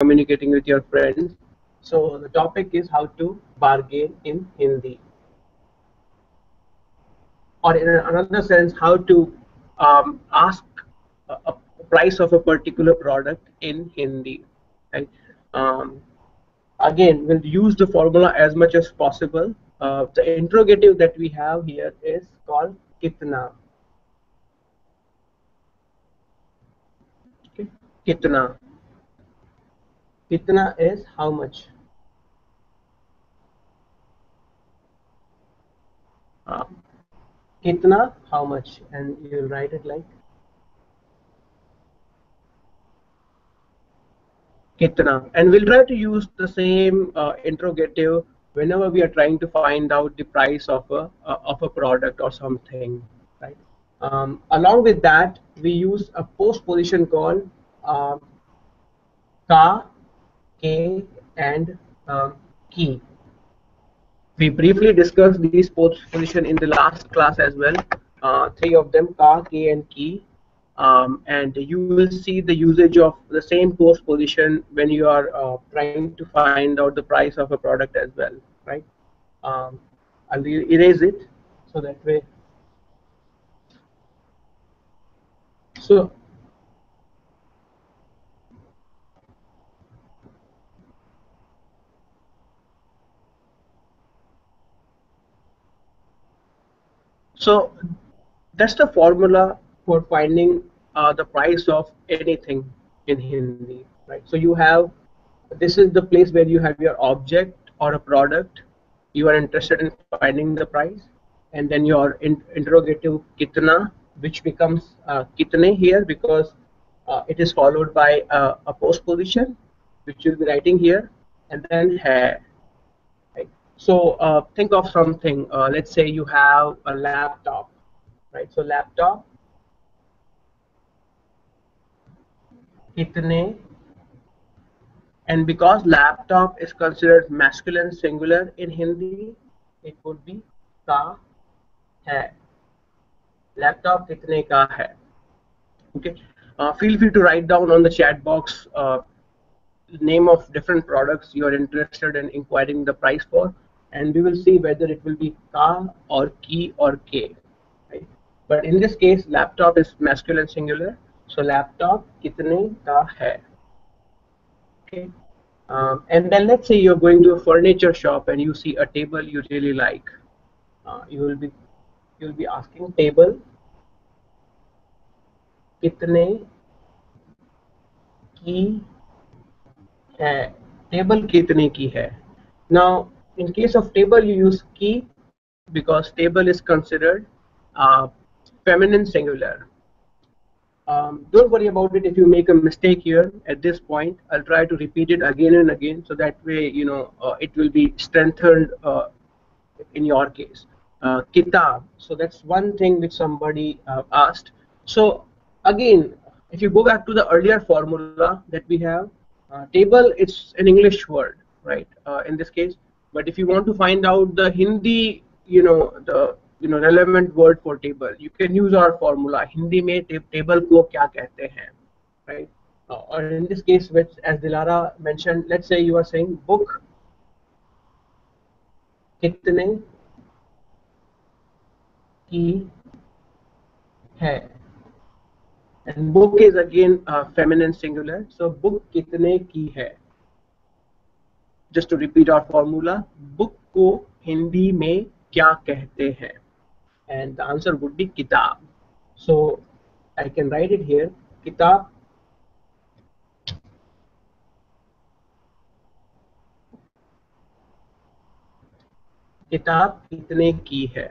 communicating with your friends. So the topic is how to bargain in Hindi. Or in another sense, how to um, ask a, a, price of a particular product in Hindi. Right? Um, again, we'll use the formula as much as possible. Uh, the interrogative that we have here is called kitna. Okay. Kitna. Kitna is how much? Kitna, how much? And you'll write it like kitna. And we'll try to use the same uh, interrogative whenever we are trying to find out the price of a uh, of a product or something, right? Um, along with that, we use a postposition called uh, ka ke, and um, ki. We briefly discussed these postposition in the last class as well. Uh, three of them, ka, ke, and ki. Um, and you will see the usage of the same post position when you are uh, trying to find out the price of a product as well, right? Um, I'll erase it so that way. So So that's the formula for finding uh, the price of anything in Hindi, right? So you have, this is the place where you have your object or a product. You are interested in finding the price. And then your in interrogative kitna, which becomes uh, kitne here because uh, it is followed by a postposition, which you'll be writing here, and then hai. So uh, think of something. Uh, let's say you have a laptop, right? So laptop, kitne, and because laptop is considered masculine singular in Hindi, it would be ka hai. Laptop kitne ka hai. Okay. Uh, feel free to write down on the chat box uh, name of different products you are interested in inquiring the price for and we will see whether it will be ka or ki or k. But in this case, laptop is masculine singular. So laptop kitne ka hai. Okay. Um, and then let's say you're going to a furniture shop and you see a table you really like. Uh, you will be you will be asking table kitne ki hai. Table kitne ki hai. Now in case of table you use ki because table is considered uh, feminine singular. Um, don't worry about it if you make a mistake here at this point. I'll try to repeat it again and again so that way you know uh, it will be strengthened uh, in your case. Uh, kitab. So that's one thing which somebody uh, asked. So again if you go back to the earlier formula that we have uh, table it's an English word right? Uh, in this case but if you want to find out the Hindi, you know, the you know relevant word for table, you can use our formula. Hindi में table को क्या कहते हैं, right? Uh, or in this case, which as Dilara mentioned, let's say you are saying book कितने की है and book is again uh, feminine singular so book कितने की है just to repeat our formula book को हिंदी में क्या कहते हैं? And the answer would be किताब. So I can write it here किताब. किताब कितने की है?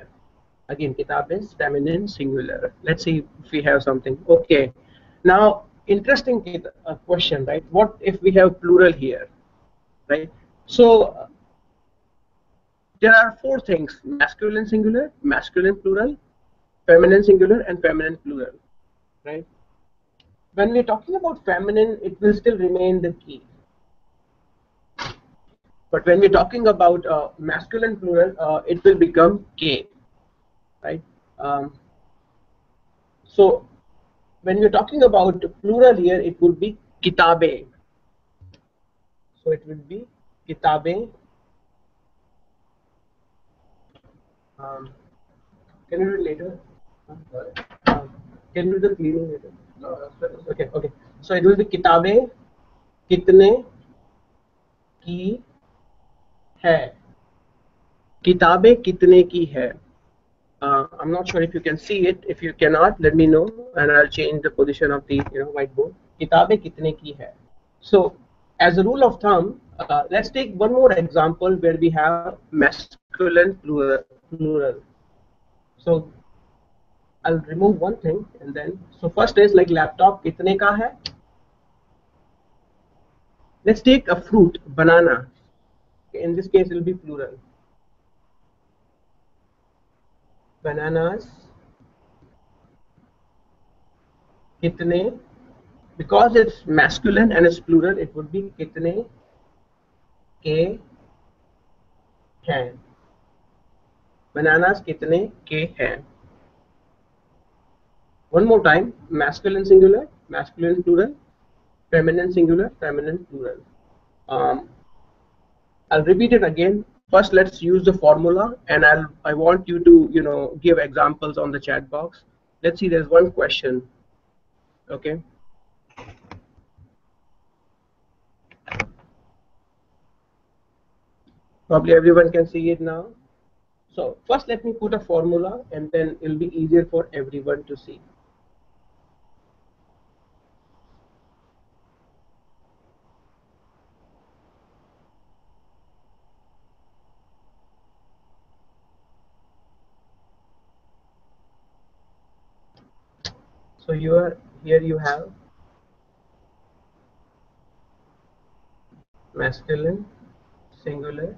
अगेन किताब is feminine singular let's see if we have something okay now interesting question right what if we have plural here right so there are four things, masculine singular, masculine plural, feminine singular, and feminine plural, right? When we're talking about feminine, it will still remain the ki. But when we're talking about uh, masculine plural, uh, it will become ke, right? Um, so when we're talking about plural here, it would be kitabe, so it will be किताबें। So it will be किताबें कितने की है? किताबें कितने की है? I am not sure if you can see it if you can not let me know and I change the position of do no board किताबें कितने की है? So as a rule of thumb, uh, let's take one more example where we have masculine plural. plural. So I'll remove one thing and then so first is like laptop kitne ka hai? Let's take a fruit, banana. In this case, it will be plural. Bananas. Kitne because it's masculine and it's plural, it would be kitne ke hain. Bananas kitne ke hain. One more time, masculine singular, masculine plural, feminine singular, feminine plural. Um, I'll repeat it again. First, let's use the formula, and I'll I want you to you know give examples on the chat box. Let's see. There's one question. Okay. Probably everyone can see it now. So first, let me put a formula, and then it'll be easier for everyone to see. so you are here you have masculine singular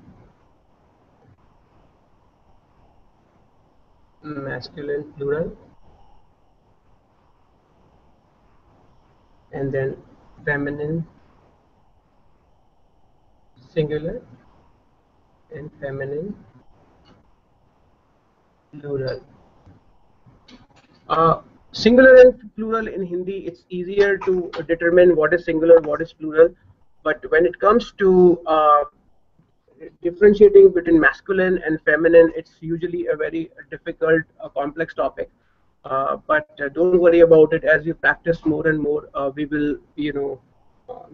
masculine plural. And then feminine singular. And feminine plural. Uh, singular and plural in Hindi, it's easier to determine what is singular, what is plural. But when it comes to uh, differentiating between masculine and feminine, it's usually a very difficult, uh, complex topic. Uh, but uh, don't worry about it. As you practice more and more, uh, we will, you know,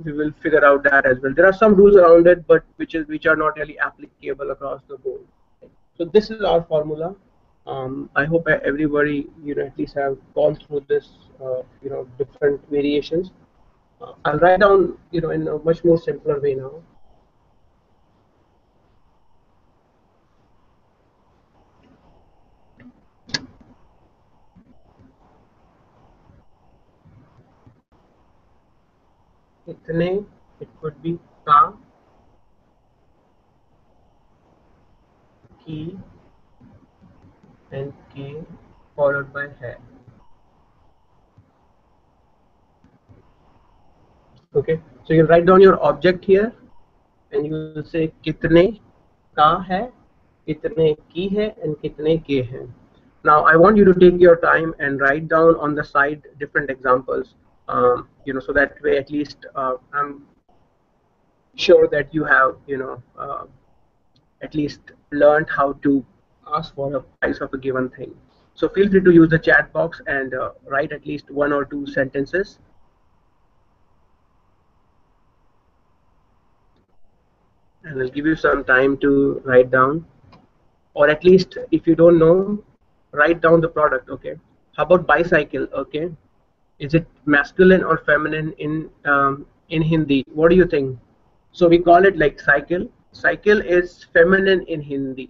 we will figure out that as well. There are some rules around it, but which is which are not really applicable across the board. So this is our formula um, I hope everybody you know at least have gone through this you know different variations. I'll write down you know in a much more simpler way now. इतने it could be का, की and के followed by है। Okay so you write down your object here and you say कितने का है, कितने की है एंड कितने के हैं। Now I want you to take your time and write down on the side different examples um, you know, so that way at least uh, I'm sure that you have, you know, uh, at least learned how to ask for a price of a given thing. So feel free to use the chat box and uh, write at least one or two sentences. And I'll give you some time to write down. Or at least if you don't know, write down the product, okay? How about bicycle, okay? is it masculine or feminine in um, in Hindi? What do you think? So we call it like cycle. Cycle is feminine in Hindi.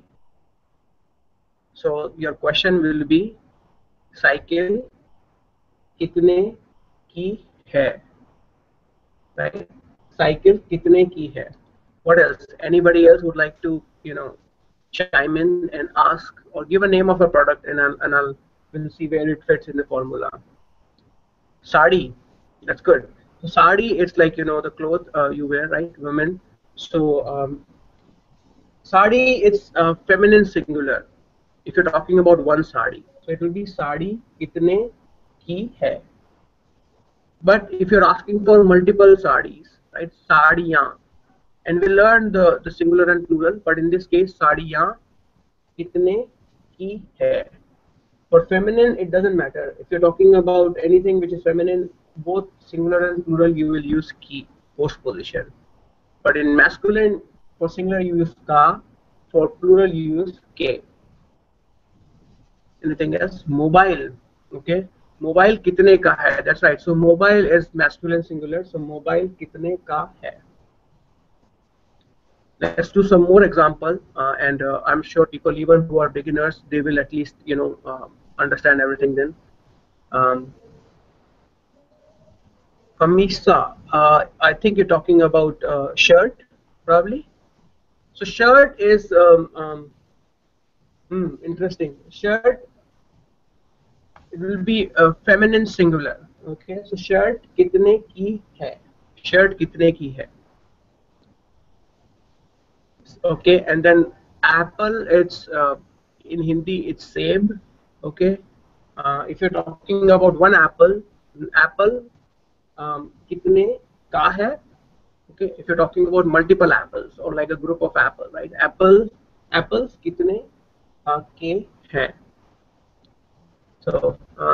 So your question will be cycle kitne ki hai? Right? Cycle kitne ki hai? What else? Anybody else would like to you know chime in and ask or give a name of a product and I'll, and I'll we'll see where it fits in the formula sari that's good. So sari it's like you know the clothes uh, you wear right women? So um, sari it's a feminine singular. If you're talking about one sari so it will be sari itne ki hai but if you're asking for multiple saris right sariyan and we learn the the singular and plural but in this case sariyan itne ki hai for feminine it doesn't matter. If you're talking about anything which is feminine both singular and plural you will use ki post position. But in masculine for singular you use ka. For plural you use ke anything else? Mobile okay? Mobile kitne ka hai that's right. So mobile is masculine singular. So mobile kitne ka hai let's do some more example uh, and uh, i'm sure people even who are beginners they will at least you know uh, understand everything then um, Kamisa, uh, I think you're talking about uh, shirt, probably. So shirt is um, um, hmm, interesting. Shirt it will be a feminine singular. Okay, so shirt kitne ki hai? Shirt kitne ki hai? okay and then apple it's uh, in hindi it's same okay uh, if you're talking about one apple apple um, kitne ka hai okay if you're talking about multiple apples or like a group of apple right apple apples kitne ka ke hai so uh,